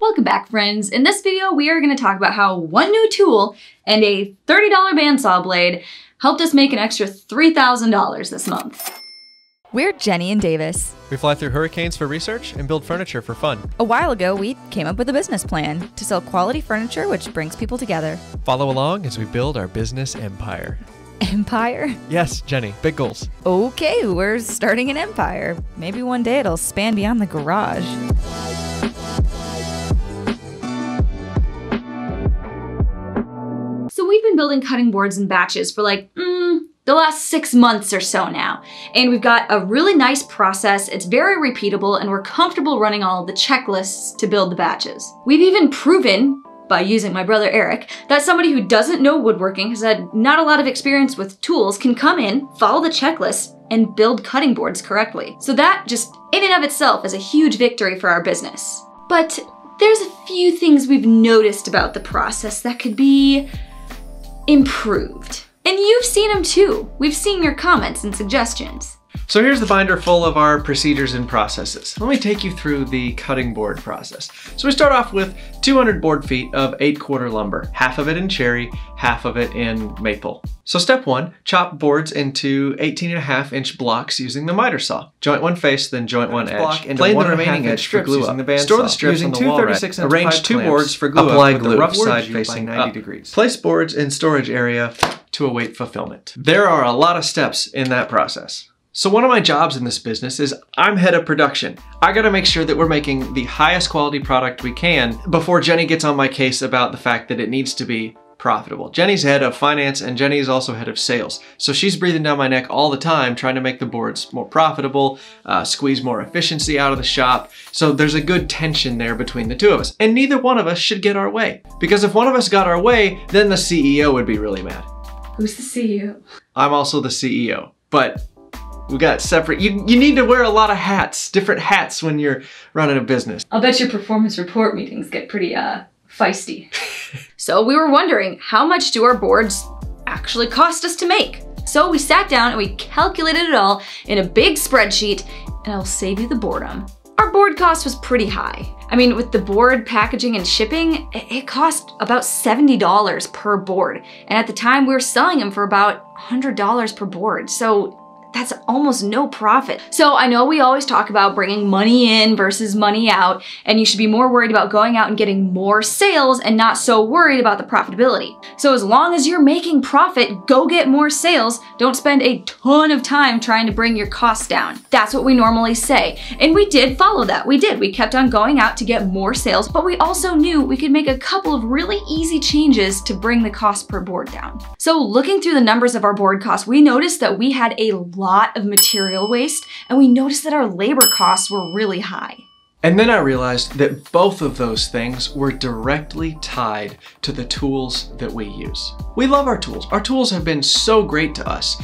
Welcome back friends. In this video, we are going to talk about how one new tool and a $30 bandsaw blade helped us make an extra $3,000 this month. We're Jennie and Davis. We fly through hurricanes for research and build furniture for fun. A while ago, we came up with a business plan to sell quality furniture which brings people together. Follow along as we build our business empire. Empire? Yes, Jennie, big goals. Okay, we're starting an empire. Maybe one day it'll span beyond the garage. Building cutting boards in batches for like, mm, the last six months or so now. And we've got a really nice process, it's very repeatable, and we're comfortable running all the checklists to build the batches. We've even proven by using my brother Eric, that somebody who doesn't know woodworking, has had not a lot of experience with tools, can come in, follow the checklist, and build cutting boards correctly. So that just in and of itself is a huge victory for our business. But there's a few things we've noticed about the process that could be improved. And you've seen them too. We've seen your comments and suggestions. So here's the binder full of our procedures and processes. Let me take you through the cutting board process. So we start off with 200 board feet of 8 quarter lumber, half of it in cherry, half of it in maple. So step one, chop boards into 18 and a half inch blocks using the miter saw. Joint one face, then joint one edge. Block into Plane one the remaining edge for glue using up. the band Store the strips Using on the two wall 36 rack. Arrange two boards for glue apply up with glue. the rough side facing 90 up. degrees. Place boards in storage area to await fulfillment. There are a lot of steps in that process. So one of my jobs in this business is I'm head of production. I gotta make sure that we're making the highest quality product we can before Jennie gets on my case about the fact that it needs to be profitable. Jennie's head of finance and Jennie is also head of sales. So she's breathing down my neck all the time trying to make the boards more profitable, uh, squeeze more efficiency out of the shop. So there's a good tension there between the two of us. And neither one of us should get our way. Because if one of us got our way, then the CEO would be really mad. Who's the CEO? I'm also the CEO, but we got separate. You, you need to wear a lot of hats, different hats when you're running a business. I'll bet your performance report meetings get pretty, uh, feisty. so we were wondering, how much do our boards actually cost us to make? So we sat down and we calculated it all in a big spreadsheet, and I'll save you the boredom. Our board cost was pretty high. I mean, with the board packaging and shipping, it cost about $70 per board. And at the time we were selling them for about $100 per board. So that's almost no profit. So I know we always talk about bringing money in versus money out, and you should be more worried about going out and getting more sales and not so worried about the profitability. So as long as you're making profit, go get more sales. Don't spend a ton of time trying to bring your costs down. That's what we normally say. And we did follow that. We did. We kept on going out to get more sales, but we also knew we could make a couple of really easy changes to bring the cost per board down. So looking through the numbers of our board costs, we noticed that we had a lot of material waste, and we noticed that our labor costs were really high. And then I realized that both of those things were directly tied to the tools that we use. We love our tools. Our tools have been so great to us,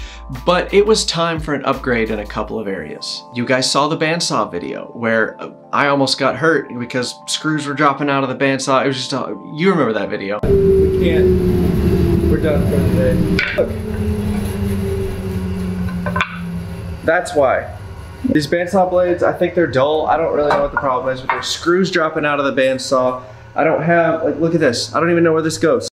but it was time for an upgrade in a couple of areas. You guys saw the bandsaw video where uh, I almost got hurt because screws were dropping out of the bandsaw. It was just, a, you remember that video. We can't. We're done for today. day. Look. That's why. These bandsaw blades, I think they're dull. I don't really know what the problem is, but there's screws dropping out of the bandsaw. I don't have, like, look at this. I don't even know where this goes.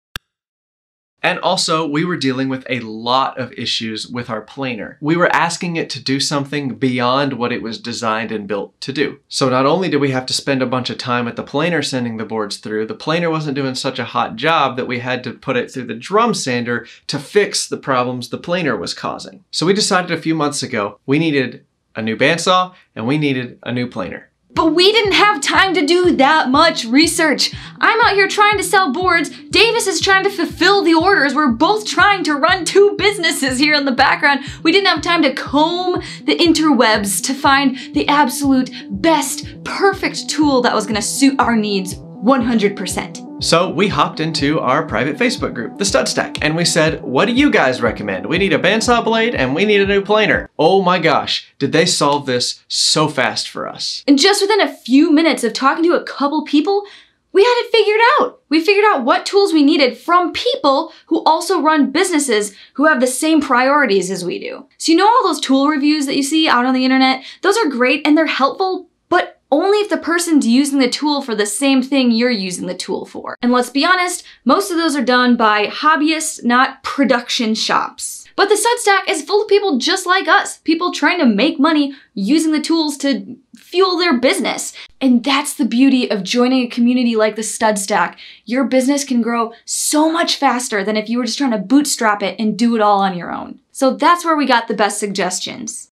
And also, we were dealing with a lot of issues with our planer. We were asking it to do something beyond what it was designed and built to do. So not only did we have to spend a bunch of time at the planer sending the boards through, the planer wasn't doing such a hot job that we had to put it through the drum sander to fix the problems the planer was causing. So we decided a few months ago we needed a new bandsaw and we needed a new planer. But we didn't have time to do that much research. I'm out here trying to sell boards. Davis is trying to fulfill the orders. We're both trying to run two businesses here in the background. We didn't have time to comb the interwebs to find the absolute best, perfect tool that was gonna suit our needs 100%. So we hopped into our private Facebook group, the Stud Stack, and we said, what do you guys recommend? We need a bandsaw blade and we need a new planer. Oh my gosh, did they solve this so fast for us. And just within a few minutes of talking to a couple people, we had it figured out. We figured out what tools we needed from people who also run businesses who have the same priorities as we do. So you know all those tool reviews that you see out on the internet? Those are great and they're helpful, but only if the person's using the tool for the same thing you're using the tool for. And let's be honest, most of those are done by hobbyists, not production shops. But the stud stack is full of people just like us, people trying to make money using the tools to fuel their business. And that's the beauty of joining a community like the stud stack. Your business can grow so much faster than if you were just trying to bootstrap it and do it all on your own. So that's where we got the best suggestions.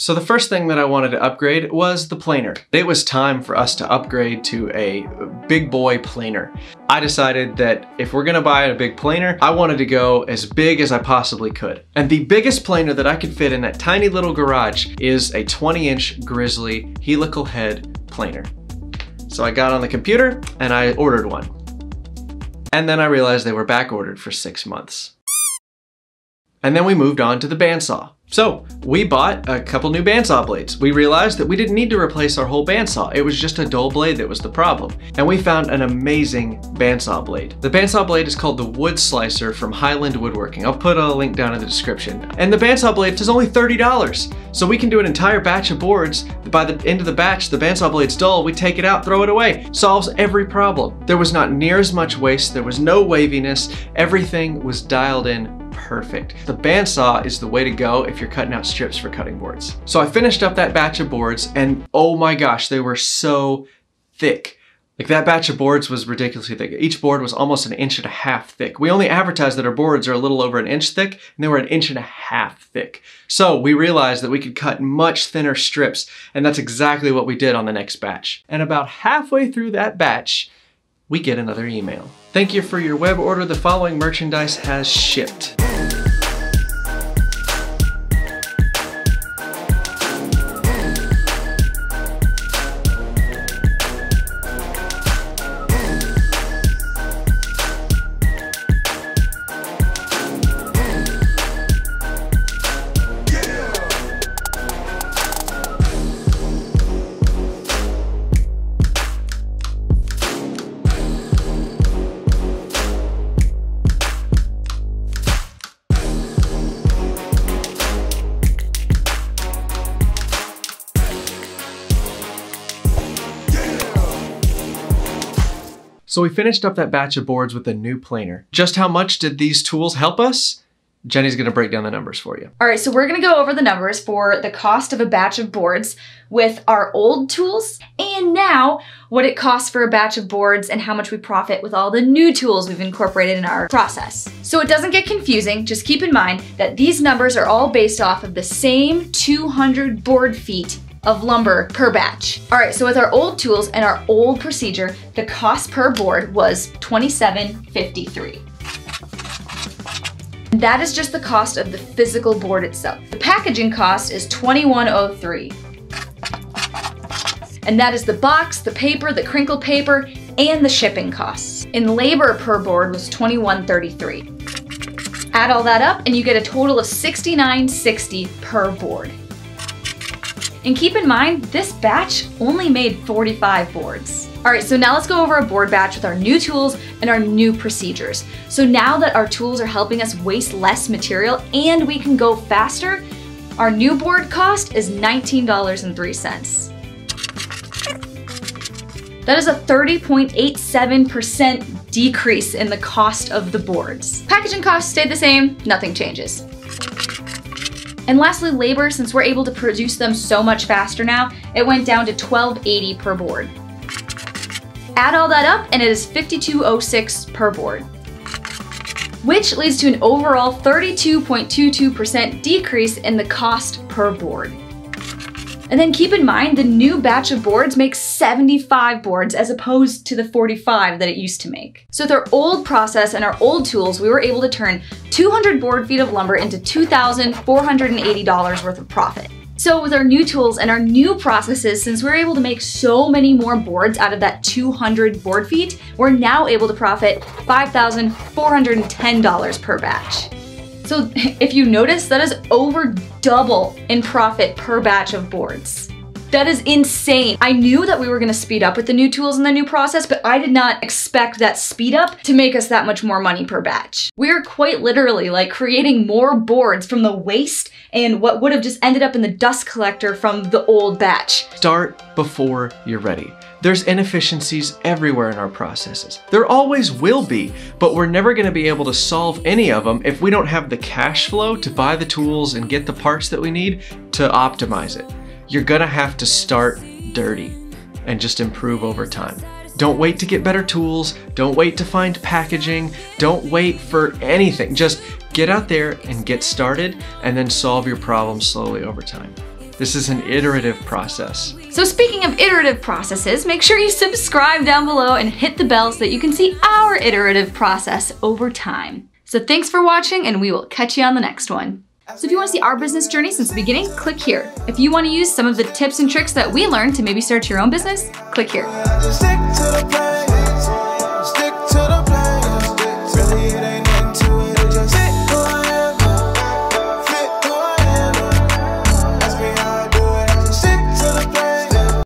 So the first thing that I wanted to upgrade was the planer. It was time for us to upgrade to a big boy planer. I decided that if we're gonna buy a big planer, I wanted to go as big as I possibly could. And the biggest planer that I could fit in that tiny little garage is a 20 inch Grizzly helical head planer. So I got on the computer and I ordered one. And then I realized they were back ordered for six months. And then we moved on to the bandsaw. So we bought a couple new bandsaw blades. We realized that we didn't need to replace our whole bandsaw. It was just a dull blade that was the problem. And we found an amazing bandsaw blade. The bandsaw blade is called the Wood Slicer from Highland Woodworking. I'll put a link down in the description. And the bandsaw blade is only $30. So we can do an entire batch of boards. By the end of the batch, the bandsaw blade's dull, we take it out, throw it away. Solves every problem. There was not near as much waste, there was no waviness, everything was dialed in perfect. The bandsaw is the way to go if you're cutting out strips for cutting boards. So I finished up that batch of boards and oh my gosh, they were so thick. Like that batch of boards was ridiculously thick. Each board was almost an inch and a half thick. We only advertised that our boards are a little over an inch thick and they were an inch and a half thick. So we realized that we could cut much thinner strips and that's exactly what we did on the next batch. And about halfway through that batch, we get another email. Thank you for your web order. The following merchandise has shipped. So we finished up that batch of boards with a new planer. Just how much did these tools help us? Jennie's gonna break down the numbers for you. All right, so we're gonna go over the numbers for the cost of a batch of boards with our old tools and now what it costs for a batch of boards and how much we profit with all the new tools we've incorporated in our process. So it doesn't get confusing, just keep in mind that these numbers are all based off of the same 200 board feet of lumber per batch. All right, so with our old tools and our old procedure, the cost per board was $27.53. That is just the cost of the physical board itself. The packaging cost is $21.03. And that is the box, the paper, the crinkle paper, and the shipping costs. And labor per board was $21.33. Add all that up and you get a total of $69.60 per board. And keep in mind, this batch only made 45 boards. All right, so now let's go over a board batch with our new tools and our new procedures. So now that our tools are helping us waste less material and we can go faster, our new board cost is $19.03. That is a 30.87% decrease in the cost of the boards. Packaging costs stayed the same, nothing changes. And lastly, labor, since we're able to produce them so much faster now, it went down to 1280 per board. Add all that up and it is 5206 per board, which leads to an overall 32.22% decrease in the cost per board. And then keep in mind, the new batch of boards makes 75 boards as opposed to the 45 that it used to make. So with our old process and our old tools, we were able to turn 200 board feet of lumber into $2,480 worth of profit. So with our new tools and our new processes, since we're able to make so many more boards out of that 200 board feet, we're now able to profit $5,410 per batch. So if you notice, that is over double in profit per batch of boards. That is insane. I knew that we were gonna speed up with the new tools and the new process, but I did not expect that speed up to make us that much more money per batch. We're quite literally like creating more boards from the waste and what would have just ended up in the dust collector from the old batch. Start before you're ready. There's inefficiencies everywhere in our processes. There always will be, but we're never gonna be able to solve any of them if we don't have the cash flow to buy the tools and get the parts that we need to optimize it. You're gonna have to start dirty and just improve over time. Don't wait to get better tools. Don't wait to find packaging. Don't wait for anything. Just get out there and get started and then solve your problems slowly over time. This is an iterative process. So speaking of iterative processes, make sure you subscribe down below and hit the bell so that you can see our iterative process over time. So thanks for watching and we will catch you on the next one. So if you want to see our business journey since the beginning, click here. If you want to use some of the tips and tricks that we learned to maybe start your own business, click here.